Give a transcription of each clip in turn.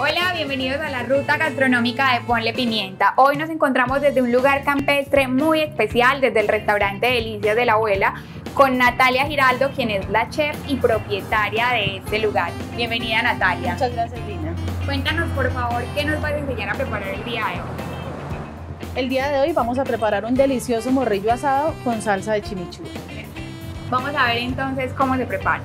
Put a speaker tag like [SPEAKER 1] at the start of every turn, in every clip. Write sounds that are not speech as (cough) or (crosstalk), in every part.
[SPEAKER 1] Hola, bienvenidos a la ruta gastronómica de Ponle Pimienta. Hoy nos encontramos desde un lugar campestre muy especial, desde el restaurante Delicias de la Abuela, con Natalia Giraldo, quien es la chef y propietaria de este lugar. Bienvenida Natalia.
[SPEAKER 2] Muchas gracias Lina.
[SPEAKER 1] Cuéntanos por favor qué nos vas a enseñar a preparar el día de hoy.
[SPEAKER 2] El día de hoy vamos a preparar un delicioso morrillo asado con salsa de chimichurri.
[SPEAKER 1] Vamos a ver entonces cómo se prepara.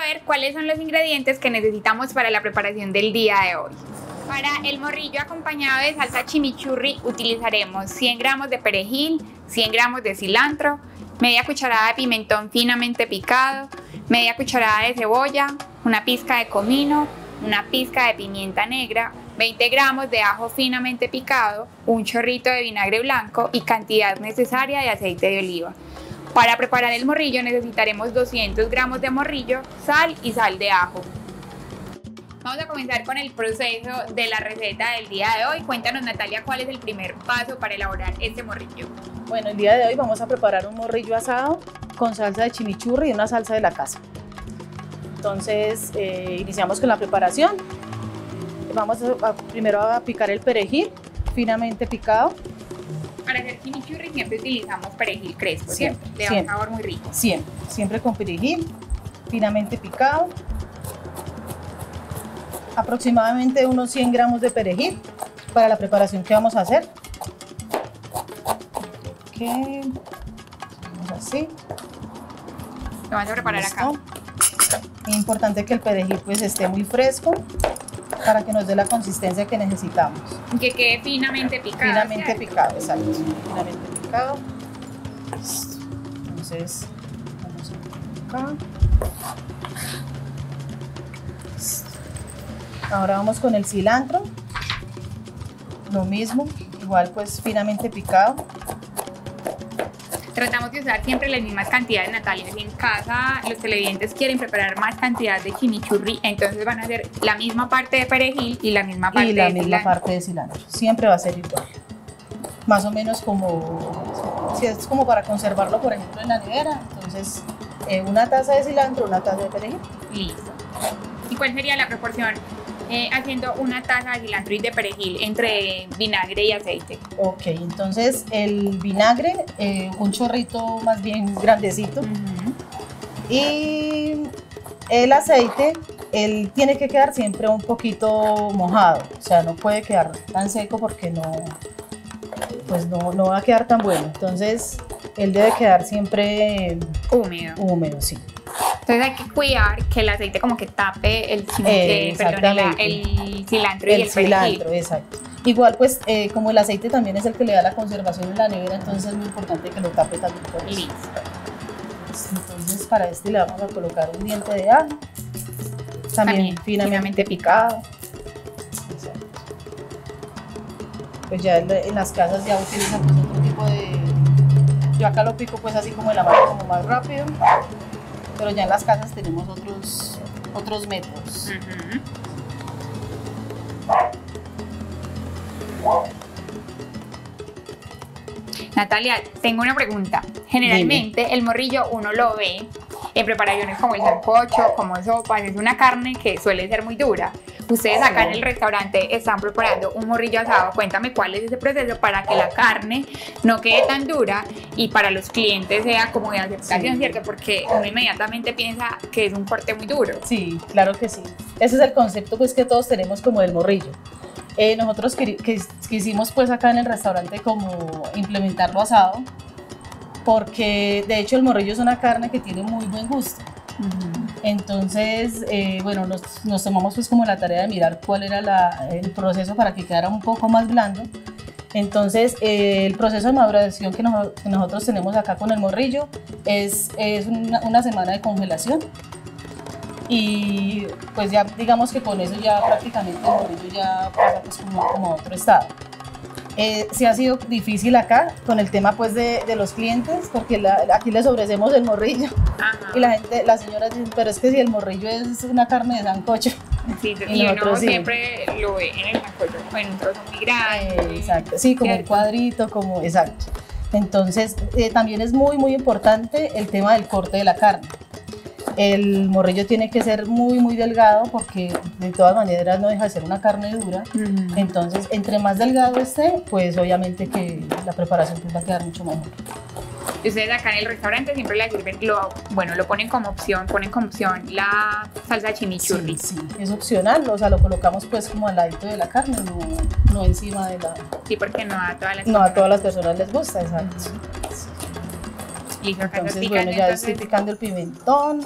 [SPEAKER 1] Ver cuáles son los ingredientes que necesitamos para la preparación del día de hoy. Para el morrillo acompañado de salsa chimichurri utilizaremos 100 gramos de perejil, 100 gramos de cilantro, media cucharada de pimentón finamente picado, media cucharada de cebolla, una pizca de comino, una pizca de pimienta negra, 20 gramos de ajo finamente picado, un chorrito de vinagre blanco y cantidad necesaria de aceite de oliva. Para preparar el morrillo necesitaremos 200 gramos de morrillo, sal y sal de ajo. Vamos a comenzar con el proceso de la receta del día de hoy. Cuéntanos Natalia cuál es el primer paso para elaborar este morrillo.
[SPEAKER 2] Bueno, el día de hoy vamos a preparar un morrillo asado con salsa de chimichurri y una salsa de la casa. Entonces, eh, iniciamos con la preparación. Vamos primero a picar el perejil finamente picado.
[SPEAKER 1] Para hacer chimichurri siempre utilizamos perejil crespo, ¿cierto? Le da un sabor muy rico.
[SPEAKER 2] Siempre, siempre con perejil finamente picado. Aproximadamente unos 100 gramos de perejil para la preparación que vamos a hacer. Ok, vamos así.
[SPEAKER 1] Lo vamos a preparar
[SPEAKER 2] Listo.
[SPEAKER 1] acá.
[SPEAKER 2] Es importante que el perejil pues esté muy fresco para que nos dé la consistencia que necesitamos.
[SPEAKER 1] Que quede finamente picado.
[SPEAKER 2] Finamente
[SPEAKER 1] ¿cierto?
[SPEAKER 2] picado, exacto. Finamente picado. Entonces, vamos a acá. Ahora vamos con el cilantro. Lo mismo, igual pues finamente picado.
[SPEAKER 1] Tratamos de usar siempre las mismas cantidades, Natalia. Si en casa los televidentes quieren preparar más cantidad de chimichurri, entonces van a hacer la misma parte de perejil y la misma parte
[SPEAKER 2] y la
[SPEAKER 1] de
[SPEAKER 2] misma
[SPEAKER 1] cilantro.
[SPEAKER 2] parte de cilantro. Siempre va a ser igual. Más o menos como, si es como para conservarlo, por ejemplo, en la nevera. Entonces, eh, una taza de cilantro, una taza de perejil.
[SPEAKER 1] Listo. ¿Y cuál sería la proporción eh, haciendo una taza de cilantro y de perejil entre vinagre y aceite?
[SPEAKER 2] Ok, entonces el vinagre, eh, un chorrito más bien grandecito. Y el aceite, él tiene que quedar siempre un poquito mojado. O sea, no puede quedar tan seco porque no, pues no, no va a quedar tan bueno. Entonces, él debe quedar siempre
[SPEAKER 1] Húmedo.
[SPEAKER 2] húmedo, sí.
[SPEAKER 1] Entonces hay que cuidar que el aceite como que tape el,
[SPEAKER 2] Eh,
[SPEAKER 1] eh, perdón, el, cilantro y
[SPEAKER 2] El
[SPEAKER 1] perejil.
[SPEAKER 2] cilantro, exacto. Igual, pues, eh, como el aceite también es el que le da la conservación en la nevera, entonces es muy importante que lo tape también por eso.
[SPEAKER 1] Listo.
[SPEAKER 2] Entonces para este le vamos a colocar un diente de ajo, también,
[SPEAKER 1] También
[SPEAKER 2] finamente,
[SPEAKER 1] finamente
[SPEAKER 2] picado. Exacto. Pues ya en en las casas ya utilizan pues otro tipo de... Yo acá lo pico pues así como de la mano como más rápido, pero ya en las casas tenemos otros, otros métodos.
[SPEAKER 1] Natalia, tengo una pregunta. Generalmente el morrillo uno lo ve en preparaciones como el sancocho, como sopas, es una carne que suele ser muy dura. Ustedes acá en el restaurante están preparando un morrillo asado. Cuéntame cuál es ese proceso para que la carne no quede tan dura y para los clientes sea como de aceptación,
[SPEAKER 2] Sí.
[SPEAKER 1] ¿cierto? Porque uno inmediatamente piensa que es un corte muy duro.
[SPEAKER 2] Sí, claro que sí. Ese es el concepto pues que todos tenemos como del morrillo. Eh, nosotros quisimos pues acá en el restaurante como implementarlo asado porque de hecho el morrillo es una carne que tiene muy buen gusto. Entonces, eh, bueno, nos, tomamos pues como la tarea de mirar cuál era el proceso para que quedara un poco más blando. Entonces, eh, el proceso de maduración que, que nosotros tenemos acá con el morrillo es, una, semana de congelación. Y pues ya digamos que con eso ya prácticamente el morrillo ya pasa pues como a otro estado. Eh, sí ha sido difícil acá con el tema pues de, de los clientes, porque la- aquí les ofrecemos el morrillo
[SPEAKER 1] Ajá.
[SPEAKER 2] y la gente, las señoras dicen, pero es que si el morrillo es una carne de sancocho.
[SPEAKER 1] Sí, (laughs)
[SPEAKER 2] y
[SPEAKER 1] y uno
[SPEAKER 2] sí.
[SPEAKER 1] siempre lo ve en el sancocho, en un trozo muy grande.
[SPEAKER 2] Exacto, sí, como
[SPEAKER 1] ¿cierto?
[SPEAKER 2] cuadrito, como, exacto. Entonces, eh, también es muy, muy importante el tema del corte de la carne. El morrillo tiene que ser muy, muy delgado porque de todas maneras no deja de ser una carne dura.
[SPEAKER 1] Ujú.
[SPEAKER 2] Entonces, entre más delgado esté, pues obviamente que la preparación pues, va a quedar mucho mejor.
[SPEAKER 1] Y ustedes acá en el restaurante siempre le sirven, lo, bueno, lo ponen como opción, ponen como opción la salsa chimichurri.
[SPEAKER 2] Sí, sí, es opcional, o sea, lo colocamos pues como al ladito de la carne, no, no encima de la...
[SPEAKER 1] Sí, porque no a todas las
[SPEAKER 2] No a
[SPEAKER 1] personas.
[SPEAKER 2] todas las personas les gusta, exacto.
[SPEAKER 1] Listo, acá
[SPEAKER 2] Entonces,
[SPEAKER 1] picando,
[SPEAKER 2] bueno, ya
[SPEAKER 1] entonces,
[SPEAKER 2] estoy picando el pimentón,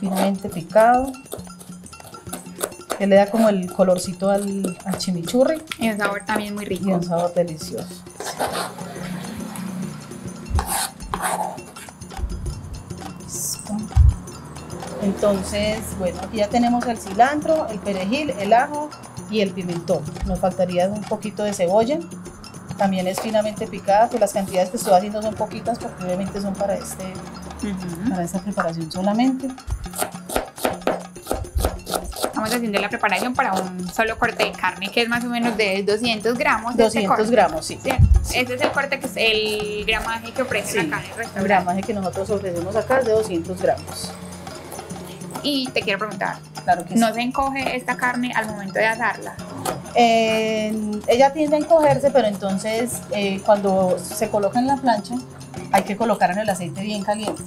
[SPEAKER 2] finamente picado. Que le da como el colorcito al, al chimichurri
[SPEAKER 1] y un sabor también muy
[SPEAKER 2] y
[SPEAKER 1] rico.
[SPEAKER 2] un sabor delicioso. Listo. Entonces, bueno, aquí ya tenemos el cilantro, el perejil, el ajo y el pimentón. Nos faltaría un poquito de cebolla. También es finamente picada, pues las cantidades que estoy haciendo son poquitas porque obviamente son para, este,
[SPEAKER 1] Ujú.
[SPEAKER 2] para esta preparación solamente.
[SPEAKER 1] Estamos haciendo la preparación para un solo corte de carne que es más o menos de 200 gramos. de este
[SPEAKER 2] 200
[SPEAKER 1] corte.
[SPEAKER 2] gramos, sí.
[SPEAKER 1] Sí, Ese es el corte que es el gramaje que ofrecen
[SPEAKER 2] Sí,
[SPEAKER 1] acá en el
[SPEAKER 2] El gramaje que nosotros ofrecemos acá es de 200 gramos.
[SPEAKER 1] Y te quiero preguntar,
[SPEAKER 2] Claro que
[SPEAKER 1] ¿no
[SPEAKER 2] sí.
[SPEAKER 1] se encoge esta carne al momento de asarla?
[SPEAKER 2] Eh, ella tiende a encogerse, pero entonces eh, cuando se coloca en la plancha hay que colocar en el aceite bien caliente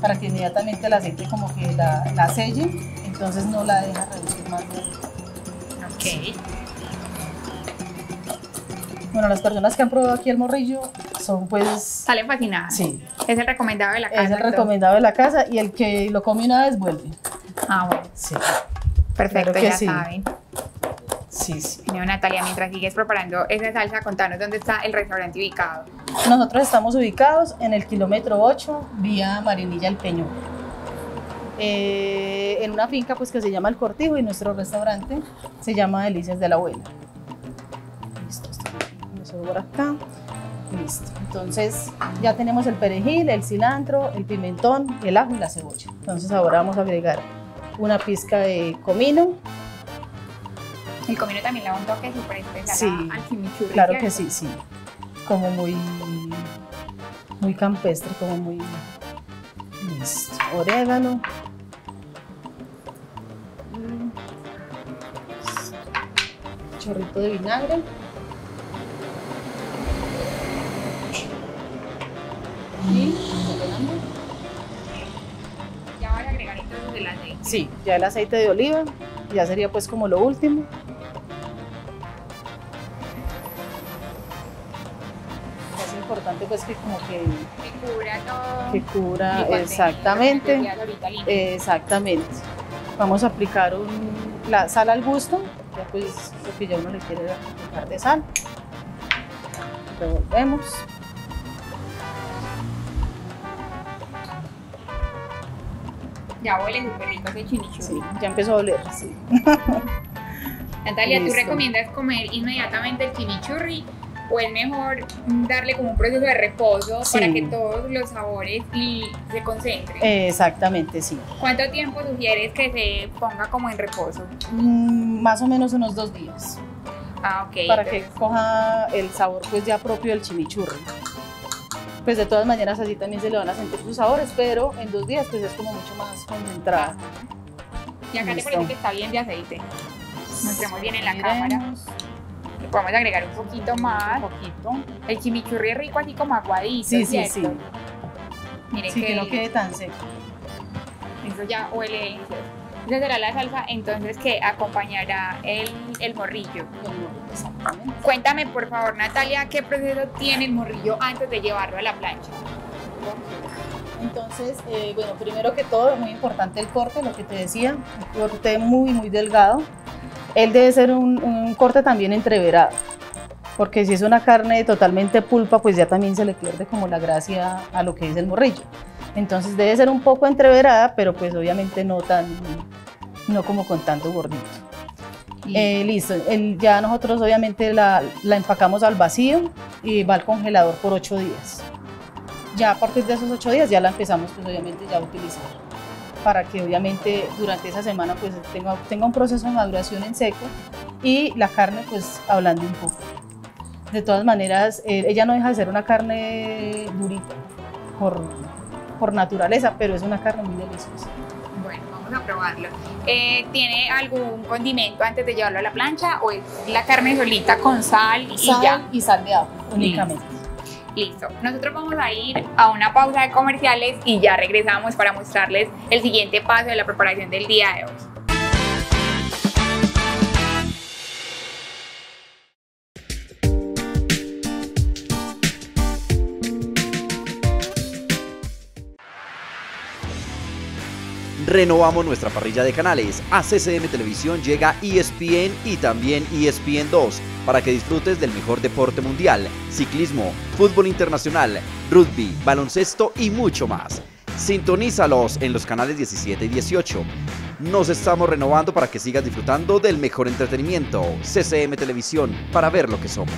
[SPEAKER 2] para que inmediatamente el aceite como que la, la selle, entonces no la deja reducir más.
[SPEAKER 1] Ok.
[SPEAKER 2] Bueno, las personas que han probado aquí el morrillo son pues,
[SPEAKER 1] Salen fascinadas.
[SPEAKER 2] sí,
[SPEAKER 1] Es el recomendado de la casa.
[SPEAKER 2] es el recomendado de la casa y el que lo come una vez vuelve.
[SPEAKER 1] Ah, bueno.
[SPEAKER 2] Sí,
[SPEAKER 1] Perfecto,
[SPEAKER 2] Claro que
[SPEAKER 1] ya
[SPEAKER 2] sí.
[SPEAKER 1] saben.
[SPEAKER 2] Sí, sí.
[SPEAKER 1] Bueno, Natalia, mientras sigues preparando esa salsa, contanos dónde está el restaurante ubicado.
[SPEAKER 2] Nosotros estamos ubicados en el kilómetro 8, vía Marinilla El Peñón. Eh, en una finca pues que se llama El Cortijo y nuestro restaurante se llama Delicias de la Abuela. Listo, esto por acá. Listo. Entonces ya tenemos el perejil, el cilantro, el pimentón, el ajo y la cebolla. Entonces ahora vamos a agregar una pizca de comino.
[SPEAKER 1] El comino también le da un toque súper especial
[SPEAKER 2] Sí,
[SPEAKER 1] al chimichurri.
[SPEAKER 2] Claro que sí, sí. Como muy, muy campestre, como muy... Listo. Orégano. Mm. Chorrito de vinagre. Y.
[SPEAKER 1] Ya voy a agregar entonces el aceite.
[SPEAKER 2] Sí, ya el aceite de oliva. Ya sería pues como lo último. Importante pues que como que
[SPEAKER 1] Que cubra todo.
[SPEAKER 2] que
[SPEAKER 1] contenido
[SPEAKER 2] exactamente
[SPEAKER 1] que
[SPEAKER 2] exactamente vamos a aplicar un- la sal al gusto ya pues lo que ya uno le quiere aplicar de sal revolvemos
[SPEAKER 1] Ya huele súper rico ese chimichurri.
[SPEAKER 2] sí, ya empezó a oler sí. (laughs)
[SPEAKER 1] Natalia, ¿tú
[SPEAKER 2] Listo.
[SPEAKER 1] recomiendas comer inmediatamente el chimichurri o es mejor darle como un proceso de reposo para que todos los sabores y se concentren?
[SPEAKER 2] exactamente sí
[SPEAKER 1] ¿Cuánto tiempo sugieres que se ponga como en reposo?
[SPEAKER 2] Mm, más o menos unos dos días
[SPEAKER 1] Ah, ok.
[SPEAKER 2] para que coja el sabor pues ya propio del chimichurri pues de todas maneras así también se le van a sentir sus sabores pero en dos días pues es como mucho más concentrada
[SPEAKER 1] Y acá te
[SPEAKER 2] Listo.
[SPEAKER 1] parece que está bien de aceite. Mostremos bien en la cámara. Le podemos agregar un poquito más.
[SPEAKER 2] un poquito
[SPEAKER 1] El chimichurri es rico así como aguadito,
[SPEAKER 2] Sí, sí,
[SPEAKER 1] ¿cierto?
[SPEAKER 2] sí.
[SPEAKER 1] Miren
[SPEAKER 2] Sí,
[SPEAKER 1] que,
[SPEAKER 2] que no quede tan seco.
[SPEAKER 1] eso ya huele delicioso. Esa será la salsa entonces que acompañará el, el morrillo.
[SPEAKER 2] Exactamente.
[SPEAKER 1] Cuéntame por favor Natalia, ¿qué proceso tiene el morrillo antes de llevarlo a la plancha?
[SPEAKER 2] Entonces, eh, bueno, primero que todo, muy importante el corte, lo que te decía, un corte muy, muy delgado. Él debe ser un, un corte también entreverado, porque si es una carne totalmente pulpa, pues ya también se le pierde como la gracia a lo que es el morrillo. Entonces debe ser un poco entreverada, pero pues obviamente no tan, no como con tanto gordito. Eh, listo, el- ya nosotros obviamente la, la empacamos al vacío y va al congelador por ocho días. Ya a partir de esos ocho días ya la empezamos pues obviamente ya a utilizar para que obviamente durante esa semana pues tenga, tenga un proceso de maduración en seco y la carne pues ablande un poco. De todas maneras, eh, ella no deja de ser una carne durita por, por naturaleza, pero es una carne muy deliciosa.
[SPEAKER 1] Bueno, vamos a probarlo. Eh, ¿Tiene algún condimento antes de llevarlo a la plancha o es la carne solita con sal y
[SPEAKER 2] Sal
[SPEAKER 1] ya?
[SPEAKER 2] y sal de agua únicamente.
[SPEAKER 1] Listo. Nosotros vamos a ir a una pausa de comerciales y ya regresamos para mostrarles el siguiente paso de la preparación del día de hoy.
[SPEAKER 3] Renovamos nuestra parrilla de canales. A CCM Televisión llega ESPN y también ESPN 2 para que disfrutes del mejor deporte mundial, ciclismo, fútbol internacional, rugby, baloncesto y mucho más. Sintonízalos en los canales 17 y 18. Nos estamos renovando para que sigas disfrutando del mejor entretenimiento. CCM Televisión, para ver lo que somos.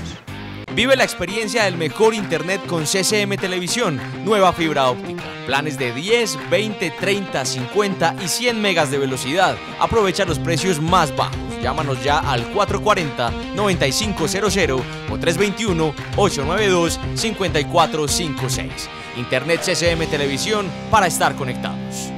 [SPEAKER 4] Vive la experiencia del mejor internet con CCM Televisión, nueva fibra óptica. Planes de 10, 20, 30, 50 y 100 megas de velocidad. Aprovecha los precios más bajos. Llámanos ya al 440-9500 o 321-892-5456. Internet CCM Televisión para estar conectados.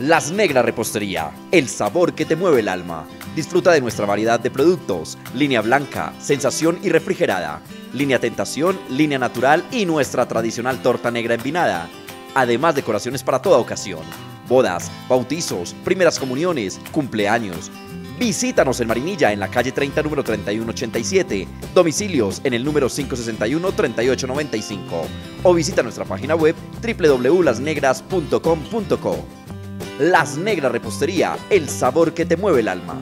[SPEAKER 3] Las Negras Repostería, el sabor que te mueve el alma. Disfruta de nuestra variedad de productos, línea blanca, sensación y refrigerada, línea tentación, línea natural y nuestra tradicional torta negra envinada. Además decoraciones para toda ocasión, bodas, bautizos, primeras comuniones, cumpleaños. Visítanos en Marinilla en la calle 30 número 3187, domicilios en el número 561-3895 o visita nuestra página web www.lasnegras.com.co. Las Negras Repostería, el sabor que te mueve el alma.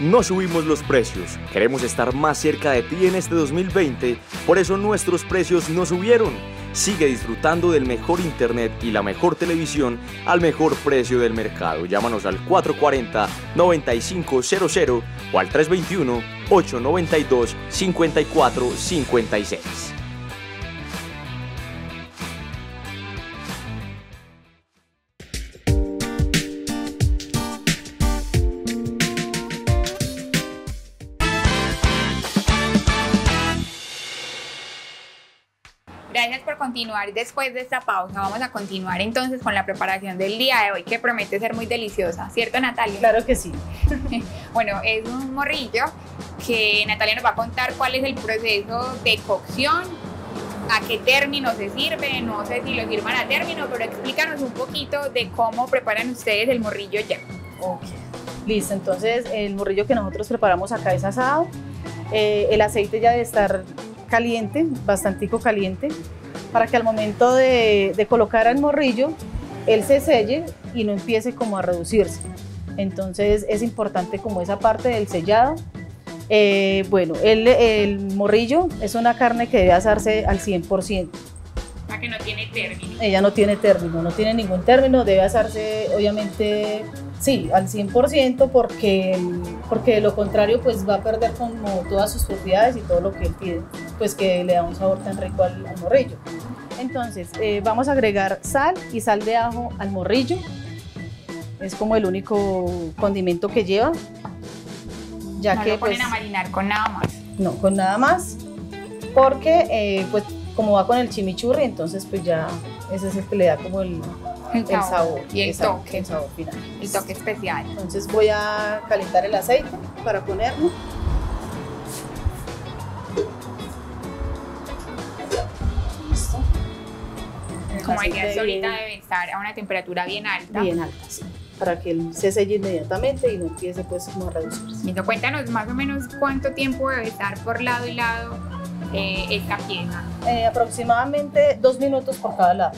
[SPEAKER 5] No subimos los precios, queremos estar más cerca de ti en este 2020, por eso nuestros precios no subieron. Sigue disfrutando del mejor internet y la mejor televisión al mejor precio del mercado. Llámanos al 440-9500 o al 321-892-5456.
[SPEAKER 1] Gracias por continuar después de esta pausa. Vamos a continuar entonces con la preparación del día de hoy que promete ser muy deliciosa, ¿cierto Natalia?
[SPEAKER 2] Claro que sí. (laughs)
[SPEAKER 1] Bueno, es un morrillo que Natalia nos va a contar cuál es el proceso de cocción, a qué término se sirve, no sé si lo sirvan a término, pero explícanos un poquito de cómo preparan ustedes el morrillo ya.
[SPEAKER 2] Ok. Listo, entonces el morrillo que nosotros preparamos acá es asado. Eh, el aceite ya debe estar caliente, bastantico caliente, para que al momento de, colocar el morrillo, él se selle y no empiece como a reducirse. Entonces es importante como esa parte del sellado. Eh, bueno, el, el morrillo es una carne que debe asarse al 100%.
[SPEAKER 1] Que no tiene término.
[SPEAKER 2] Ella no tiene término, no tiene ningún término, debe asarse obviamente, sí, al 100% porque, porque de lo contrario pues va a perder como todas sus propiedades y todo lo que él pide, pues que le da un sabor tan rico al, al morrillo. Entonces eh, vamos a agregar sal y sal de ajo al morrillo, es como el único condimento que lleva, ya
[SPEAKER 1] no
[SPEAKER 2] que
[SPEAKER 1] lo ponen
[SPEAKER 2] pues,
[SPEAKER 1] a marinar con nada más.
[SPEAKER 2] no, con nada más, porque eh, pues como va con el chimichurri, entonces pues ya ese es el que le da como el,
[SPEAKER 1] El
[SPEAKER 2] el sabor
[SPEAKER 1] y el
[SPEAKER 2] exacto,
[SPEAKER 1] toque,
[SPEAKER 2] el sabor final.
[SPEAKER 1] el toque especial.
[SPEAKER 2] Entonces voy a calentar el aceite para ponerlo. Listo.
[SPEAKER 1] Como decías ahorita, debe estar a una temperatura bien alta.
[SPEAKER 2] bien alta, sí, para que él se selle inmediatamente y no empiece pues como a reducirse.
[SPEAKER 1] Listo, cuéntanos más o menos cuánto tiempo debe estar por lado y lado eh, esta pieza.
[SPEAKER 2] Eh, aproximadamente dos minutos por cada lado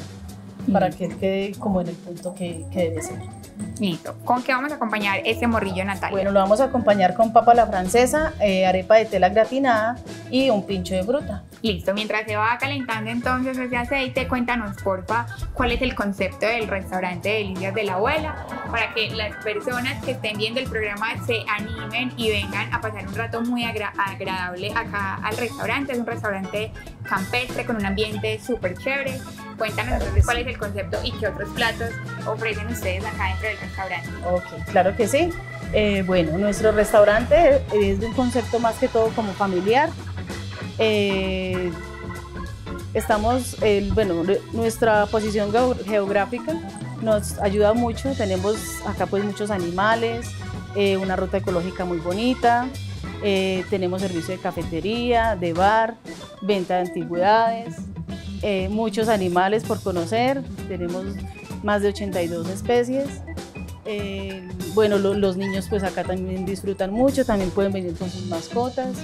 [SPEAKER 2] para
[SPEAKER 1] Mm.
[SPEAKER 2] que él quede como en el punto que, que debe ser.
[SPEAKER 1] Listo. ¿Con qué vamos a acompañar ese morrillo, Natalia?
[SPEAKER 2] Bueno, lo vamos a acompañar con papa a la francesa, eh, arepa de tela gratinada y un pincho de fruta.
[SPEAKER 1] Listo, mientras se va calentando entonces ese aceite, cuéntanos porfa cuál es el concepto del restaurante Delicias de la Abuela para que las personas que estén viendo el programa se animen y vengan a pasar un rato muy agra- agradable acá al restaurante. Es un restaurante campestre con un ambiente súper chévere. Cuéntanos entonces cuál es el concepto y qué otros platos ofrecen ustedes acá dentro del restaurante.
[SPEAKER 2] Ok, claro que sí. Eh, bueno, nuestro restaurante es de un concepto más que todo como familiar. Eh, estamos, el- bueno, nuestra posición geo- geográfica nos ayuda mucho. Tenemos acá pues muchos animales, eh, una ruta ecológica muy bonita. eh, tenemos servicio de cafetería, de bar, venta de antigüedades, eh, muchos animales por conocer. Tenemos más de 82 especies. Eh, bueno, lo- los niños pues acá también disfrutan mucho, también pueden venir con sus mascotas.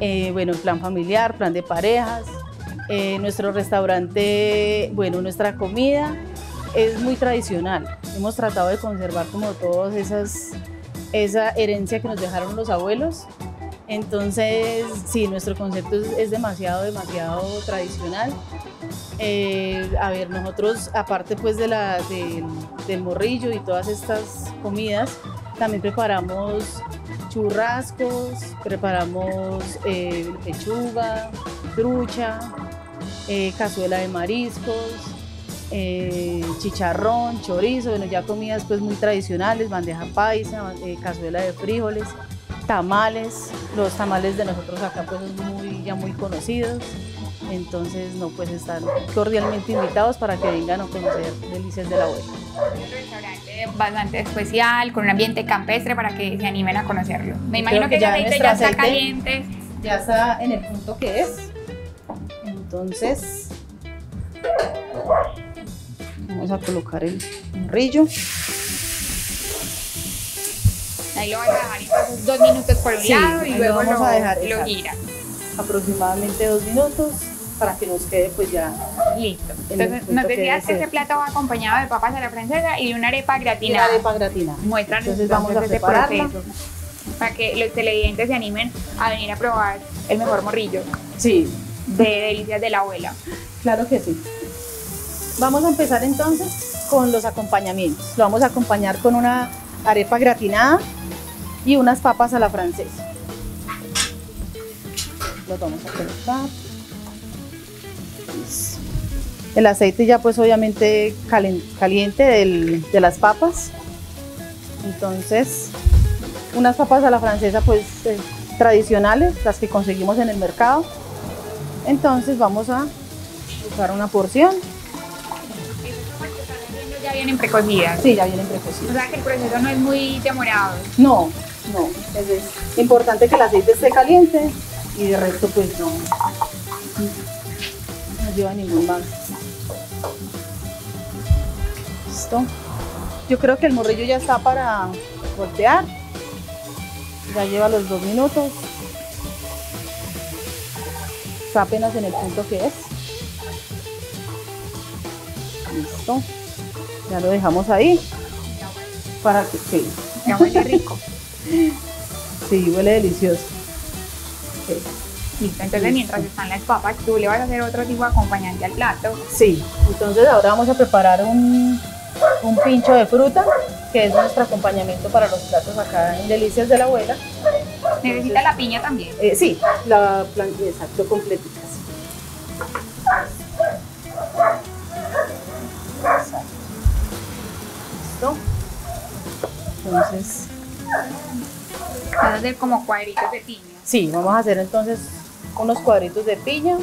[SPEAKER 2] Eh, bueno, en plan familiar, plan de parejas. Eh, nuestro restaurante, bueno, nuestra comida es muy tradicional. Hemos tratado de conservar como todas esas, esa herencia que nos dejaron los abuelos. Entonces, sí, nuestro concepto es, demasiado, demasiado tradicional. Eh, a ver, nosotros, aparte pues de la, del morrillo y todas estas comidas, también preparamos churrascos, preparamos eh, pechuga, trucha, eh, cazuela de mariscos, eh, chicharrón, chorizo, bueno, ya comidas pues muy tradicionales, bandeja paisa, eh, cazuela de frijoles, tamales, los tamales de nosotros acá pues son muy, ya muy conocidos, entonces no pues están cordialmente invitados para que vengan a conocer Delicias de la Abuela.
[SPEAKER 1] un restaurante bastante especial, con un ambiente campestre para que se animen a conocerlo. Me
[SPEAKER 2] Creo
[SPEAKER 1] imagino
[SPEAKER 2] que
[SPEAKER 1] que, el
[SPEAKER 2] ya
[SPEAKER 1] aceite ya está
[SPEAKER 2] aceite-
[SPEAKER 1] caliente.
[SPEAKER 2] Ya está en el punto que es, entonces vamos a colocar el morrillo.
[SPEAKER 1] Ahí lo vas a dejar entonces dos minutos por un
[SPEAKER 2] Sí,
[SPEAKER 1] lado y
[SPEAKER 2] ahí lo
[SPEAKER 1] luego
[SPEAKER 2] vamos
[SPEAKER 1] lo,
[SPEAKER 2] a dejar,
[SPEAKER 1] lo gira.
[SPEAKER 2] aproximadamente dos minutos para que nos quede pues ya
[SPEAKER 1] Listo.
[SPEAKER 2] En
[SPEAKER 1] Entonces nos
[SPEAKER 2] que
[SPEAKER 1] decías que este
[SPEAKER 2] ser.
[SPEAKER 1] plato va acompañado de papas a la francesa y de una arepa
[SPEAKER 2] una
[SPEAKER 1] gratinada.
[SPEAKER 2] arepa gratinada.
[SPEAKER 1] Muéstranos
[SPEAKER 2] Entonces vamos a
[SPEAKER 1] ese
[SPEAKER 2] prepararla.
[SPEAKER 1] proceso para que los televidentes se animen a venir a probar el mejor morrillo
[SPEAKER 2] Sí,
[SPEAKER 1] de Delicias de la Abuela.
[SPEAKER 2] claro que sí. Vamos a empezar entonces con los acompañamientos. Lo vamos a acompañar con una arepa gratinada y unas papas a la francesa. Los vamos a colocar. El aceite ya pues obviamente caliente del- de las papas. Entonces, unas papas a la francesa pues eh, tradicionales, las que conseguimos en el mercado. Entonces vamos a buscar una porción.
[SPEAKER 1] Ya vienen precocidas.
[SPEAKER 2] Sí, ya vienen
[SPEAKER 1] O
[SPEAKER 2] precocidas.
[SPEAKER 1] sea que el proceso no es muy demorado.
[SPEAKER 2] No, no, es, es importante que el aceite esté caliente y de resto pues no, no lleva ningún mal. Listo. Yo creo que el morrillo ya está para voltear. Ya lleva los dos minutos. Está apenas en el punto que es. Listo. Ya lo dejamos ahí para que quede.
[SPEAKER 1] Ya huele rico. (laughs)
[SPEAKER 2] Sí, huele delicioso.
[SPEAKER 1] Entonces mientras están las papas, tú le vas a hacer otro tipo de acompañante al plato.
[SPEAKER 2] Sí, entonces ahora vamos a preparar un, un pincho de fruta, que es nuestro acompañamiento para los platos acá en Delicias de la Abuela.
[SPEAKER 1] Necesita la piña también.
[SPEAKER 2] Eh, sí, la planta, exacto, completita. ¿Listo? Entonces,
[SPEAKER 1] a hacer como cuadritos de piña.
[SPEAKER 2] sí, vamos a hacer entonces unos cuadritos de piña.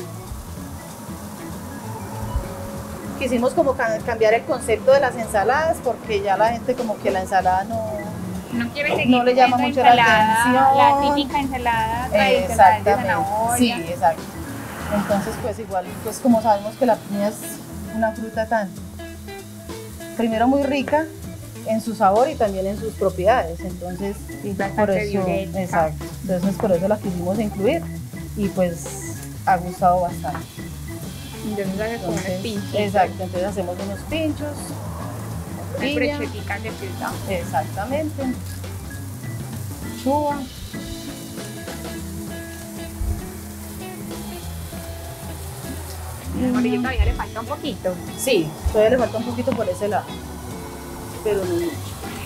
[SPEAKER 2] Quisimos como ca- cambiar el concepto de las ensaladas porque ya la gente como que la ensalada no,
[SPEAKER 1] No quiere seguir
[SPEAKER 2] No le llama mucho la atención.
[SPEAKER 1] La típica ensalada tradicional de zanahoria.
[SPEAKER 2] Sí, exacto. Entonces, pues igual, pues como sabemos que la piña es una fruta tan, primero muy rica en su sabor y también en sus propiedades. Entonces, por eso, exacto. Entonces, por eso la quisimos incluir y pues ha gustado bastante.
[SPEAKER 1] Entonces haces como unos pinchos.
[SPEAKER 2] exacto. Entonces hacemos unos pinchos.
[SPEAKER 1] Brocheticas de fruta.
[SPEAKER 2] Exactamente. Chuba.
[SPEAKER 1] El morrillo todavía le falta un poquito.
[SPEAKER 2] Sí, todavía le falta un poquito por ese lado. Pero no mucho.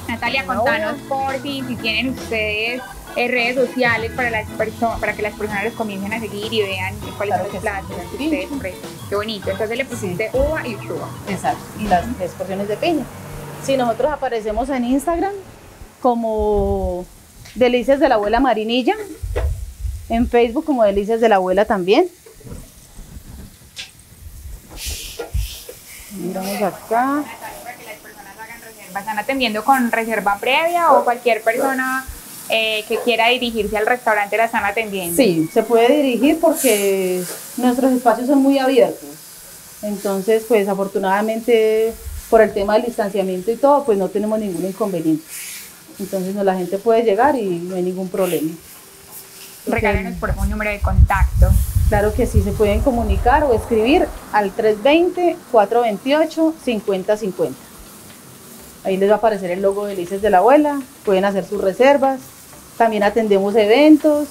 [SPEAKER 1] Natalia,
[SPEAKER 2] No.
[SPEAKER 1] contanos por si, si tienen ustedes redes sociales para las personas, para que las personas los comiencen a seguir y vean cuáles
[SPEAKER 2] Claro
[SPEAKER 1] son los platos
[SPEAKER 2] sí.
[SPEAKER 1] que ustedes ofrecen. Qué bonito. Entonces le pusiste uva y uchuva.
[SPEAKER 2] Exacto. Y las tres porciones de piña. Si nosotros aparecemos en Instagram como Delicias de la Abuela Marinilla, en Facebook como Delicias de la Abuela también. Miramos acá.
[SPEAKER 1] ¿Están atendiendo con reserva previa o cualquier persona eh, que quiera dirigirse al restaurante la están atendiendo?
[SPEAKER 2] Sí, se puede dirigir porque nuestros espacios son muy abiertos. Entonces, pues afortunadamente por el tema del distanciamiento y todo, pues no tenemos ningún inconveniente. Entonces, no, la gente puede llegar y no hay ningún problema.
[SPEAKER 1] Regálenos por un número de contacto.
[SPEAKER 2] Claro que sí, se pueden comunicar o escribir al 320-428-5050. Ahí les va a aparecer el logo de Delicias de la Abuela, pueden hacer sus reservas. También atendemos eventos,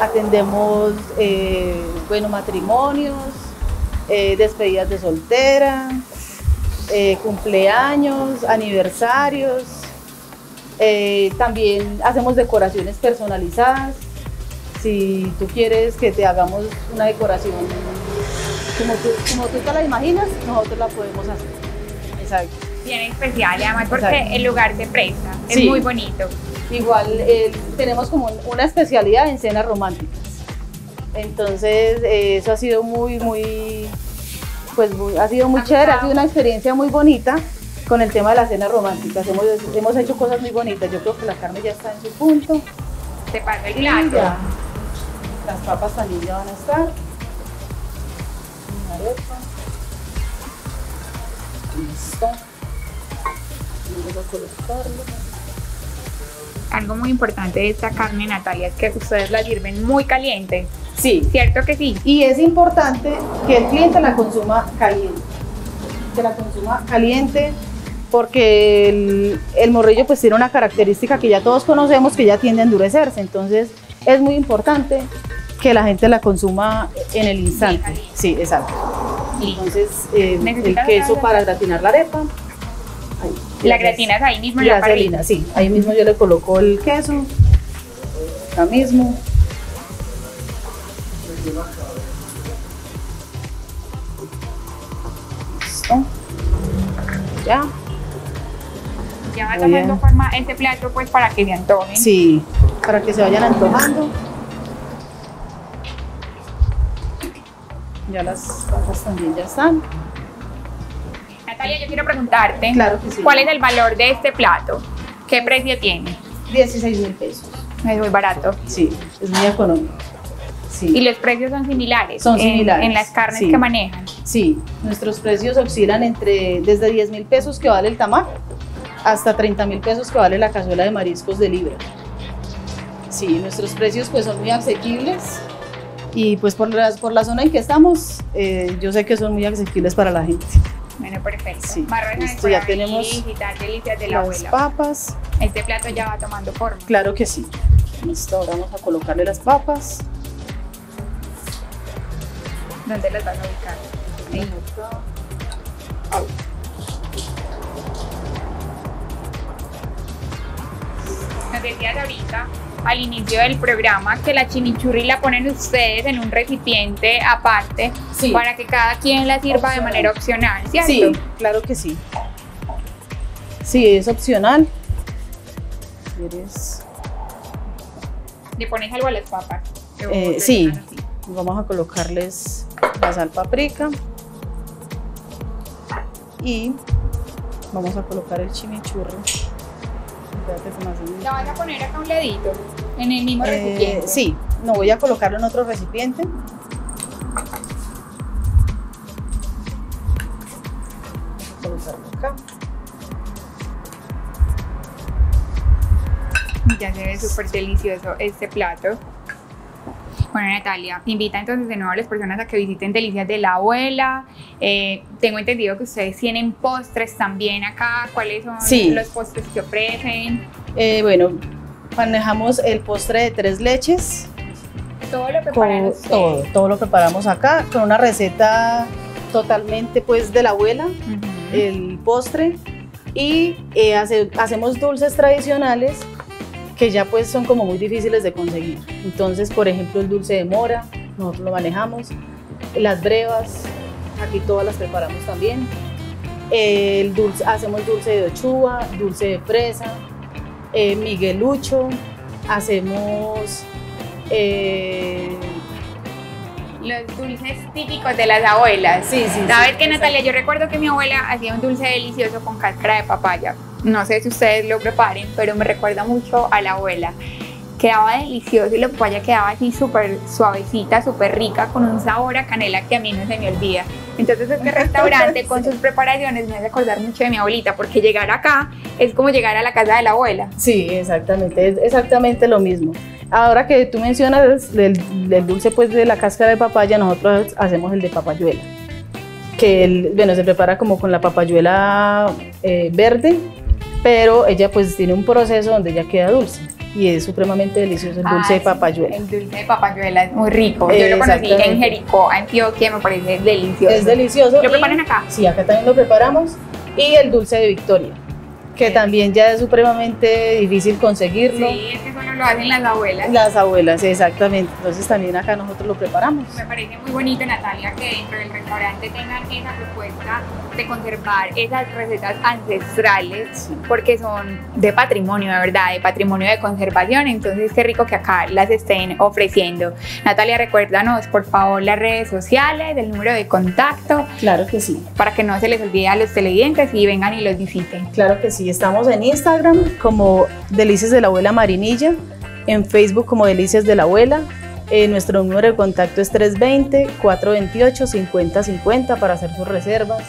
[SPEAKER 2] atendemos, eh, bueno, matrimonios, eh, despedidas de soltera, eh, cumpleaños, aniversarios. También hacemos decoraciones personalizadas. Si tú quieres que te hagamos una decoración como tú, como tú te la imaginas, nosotros la podemos hacer. Exacto.
[SPEAKER 1] Bien especial, además porque
[SPEAKER 2] Exacto.
[SPEAKER 1] el lugar se presta. Es
[SPEAKER 2] Sí.
[SPEAKER 1] muy bonito.
[SPEAKER 2] Igual eh, tenemos como una especialidad en cenas románticas. Entonces eh, eso ha sido muy, muy, pues muy- ha sido muy chévere, ha sido una experiencia muy bonita con el tema de las cenas románticas. Hemos, hemos hecho cosas muy bonitas. Yo creo que la carne ya está en su punto.
[SPEAKER 1] Se pasa el plato.
[SPEAKER 2] Las papas también ya van a estar. Una arepa. Listo. Vamos a colocarlo.
[SPEAKER 1] Algo muy importante de esta carne, Natalia, es que ustedes la sirven muy caliente.
[SPEAKER 2] Sí,
[SPEAKER 1] ¿Cierto que sí?
[SPEAKER 2] Y es importante que el cliente la consuma caliente. Que la consuma caliente porque el, el morrillo pues tiene una característica que ya todos conocemos que ya tiende a endurecerse. Entonces es muy importante que la gente la consuma en el instante. Sí, exacto. Entonces eh, el
[SPEAKER 1] ¿Necesitas
[SPEAKER 2] queso para gratinar la arepa.
[SPEAKER 1] La
[SPEAKER 2] gracias.
[SPEAKER 1] gratinas ahí mismo en la parrilla.
[SPEAKER 2] Lina. Sí, ahí mismo yo le coloco el queso. Acá mismo. Listo. Ya.
[SPEAKER 1] Ya va tomando forma este plato pues para que se antojen.
[SPEAKER 2] Sí, para que se vayan antojando. Ya las papas también ya están.
[SPEAKER 1] Natalia, yo quiero preguntarte,
[SPEAKER 2] Claro que sí.
[SPEAKER 1] ¿cuál es el valor de este plato? ¿Qué precio tiene?
[SPEAKER 2] 16 mil pesos.
[SPEAKER 1] Es muy barato.
[SPEAKER 2] Sí, es muy económico. Sí.
[SPEAKER 1] Y los precios son similares.
[SPEAKER 2] Son
[SPEAKER 1] en-
[SPEAKER 2] similares,
[SPEAKER 1] En, las carnes
[SPEAKER 2] sí.
[SPEAKER 1] que manejan.
[SPEAKER 2] Sí, nuestros precios oscilan entre desde 10 mil pesos que vale el tamal hasta 30 mil pesos que vale la cazuela de mariscos de libra. Sí, nuestros precios pues son muy asequibles y pues por, las, por la zona en que estamos eh, yo sé que son muy asequibles para la gente.
[SPEAKER 1] Bueno, perfecto.
[SPEAKER 2] Sí,
[SPEAKER 1] Más razones
[SPEAKER 2] listo, ya tenemos
[SPEAKER 1] y visitar delicias de la
[SPEAKER 2] Las
[SPEAKER 1] abuela.
[SPEAKER 2] papas,
[SPEAKER 1] Este plato ya va tomando forma.
[SPEAKER 2] claro que sí. Listo, ahora vamos a colocarle las papas.
[SPEAKER 1] ¿Dónde las vas a ubicar? Ahí. Nos decías ahorita al inicio del programa que la chimichurri la ponen ustedes en un recipiente aparte
[SPEAKER 2] Sí.
[SPEAKER 1] para que cada quien la sirva de manera opcional, ¿cierto?
[SPEAKER 2] Sí, claro que sí. Sí, es opcional. ¿Quieres?
[SPEAKER 1] Le pones algo a las papas.
[SPEAKER 2] Eh, sí. Vamos a colocarles la sal paprika y vamos a colocar el chimichurri.
[SPEAKER 1] La vas a poner acá a un ladito, en el mismo
[SPEAKER 2] Eh,
[SPEAKER 1] recipiente.
[SPEAKER 2] sí, no voy a colocarlo en otro recipiente. Vamos a colocarlo acá.
[SPEAKER 1] Ya se ve súper delicioso este plato. Bueno, Natalia, invita entonces de nuevo a las personas a que visiten Delicias de la Abuela. Eh, tengo entendido que ustedes tienen postres también acá. ¿Cuáles son
[SPEAKER 2] Sí.
[SPEAKER 1] los postres que ofrecen?
[SPEAKER 2] Eh, bueno, manejamos el postre de tres leches.
[SPEAKER 1] Todo lo ustedes.
[SPEAKER 2] todo, todo lo preparamos acá con una receta totalmente pues de la abuela, el postre y eh, hace- hacemos dulces tradicionales que ya pues son como muy difíciles de conseguir. Entonces, por ejemplo, el dulce de mora, nosotros lo manejamos, las brevas, aquí todas las preparamos también. El dulce, hacemos dulce de ochuva, dulce de fresa, eh, miguelucho, hacemos eh,
[SPEAKER 1] Los dulces típicos de las abuelas.
[SPEAKER 2] Sí, sí,
[SPEAKER 1] ¿Sabes
[SPEAKER 2] sí,
[SPEAKER 1] qué. Natalia? Yo recuerdo que mi abuela hacía un dulce delicioso con cáscara de papaya. No sé si ustedes lo preparen, pero me recuerda mucho a la abuela. Quedaba delicioso y la papaya quedaba así súper suavecita, súper rica, con un sabor a canela que a mí no se me olvida. Entonces este restaurante con sus preparaciones me hace acordar mucho de mi abuelita, porque llegar acá es como llegar a la casa de la abuela.
[SPEAKER 2] Sí, exactamente, es exactamente lo mismo. Ahora que tú mencionas el, el dulce pues de la cáscara de papaya, nosotros hacemos el de papayuela, que el- bueno, se prepara como con la papayuela eh, verde, pero ella pues tiene un proceso donde ya queda dulce y es supremamente delicioso el dulce
[SPEAKER 1] Ah,
[SPEAKER 2] de papayuela.
[SPEAKER 1] El dulce de papayuela es muy rico. Yo lo conocí en. Jericó, Antioquia, me parece delicioso.
[SPEAKER 2] Es delicioso.
[SPEAKER 1] ¿Lo preparan acá?
[SPEAKER 2] Sí, acá también lo preparamos. Y el dulce de Victoria, que también ya es supremamente difícil conseguirlo.
[SPEAKER 1] Sí, es que solo lo hacen las abuelas.
[SPEAKER 2] Las abuelas, exactamente. Entonces también acá nosotros lo preparamos.
[SPEAKER 1] Me parece muy bonito, Natalia, que dentro del restaurante tengan esa propuesta de conservar esas recetas ancestrales, porque son de patrimonio, de verdad, de patrimonio de conservación. Entonces, qué rico que acá las estén ofreciendo. Natalia, recuérdanos, por favor, las redes sociales, el número de contacto,
[SPEAKER 2] Claro que sí.
[SPEAKER 1] para que no se les olvide a los televidentes y vengan y los visiten.
[SPEAKER 2] Claro que sí. Estamos en Instagram como Delicias de la Abuela Marinilla, en Facebook como Delicias de la Abuela. Eh, nuestro número de contacto es 320-428-5050 para hacer sus reservas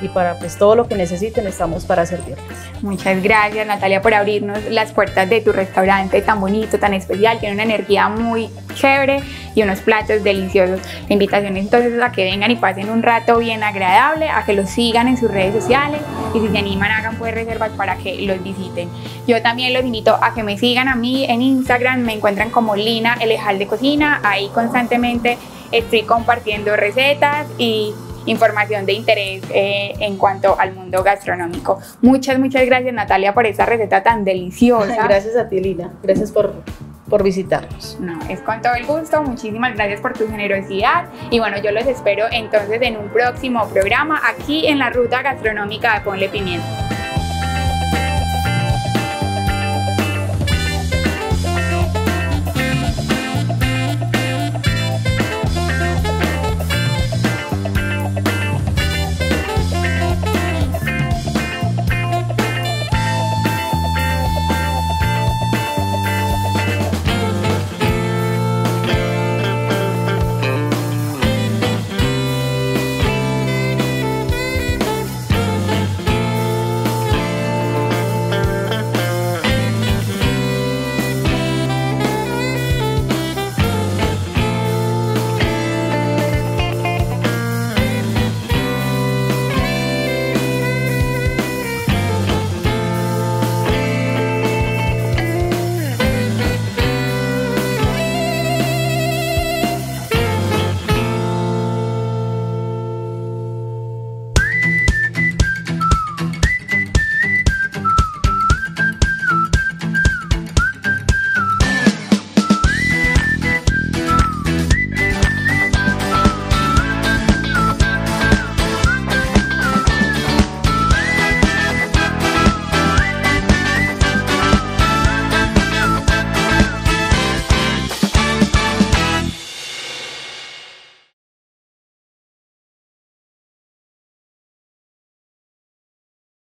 [SPEAKER 2] y para pues todo lo que necesiten estamos para servirles.
[SPEAKER 1] Muchas gracias Natalia por abrirnos las puertas de tu restaurante tan bonito, tan especial, tiene una energía muy chévere y unos platos deliciosos. La invitación entonces es a que vengan y pasen un rato bien agradable, a que los sigan en sus redes sociales y si se animan hagan pues reservas para que los visiten. Yo también los invito a que me sigan a mí en Instagram, me encuentran como Lina Elejal de Cocina, ahí constantemente estoy compartiendo recetas y información de interés eh, en cuanto al mundo gastronómico. Muchas, muchas gracias Natalia por esta receta tan deliciosa.
[SPEAKER 2] Gracias a ti, Lina. Gracias por, por visitarnos.
[SPEAKER 1] No, es con todo el gusto. Muchísimas gracias por tu generosidad. Y bueno, yo los espero entonces en un próximo programa aquí en la ruta gastronómica de Ponle Pimienta.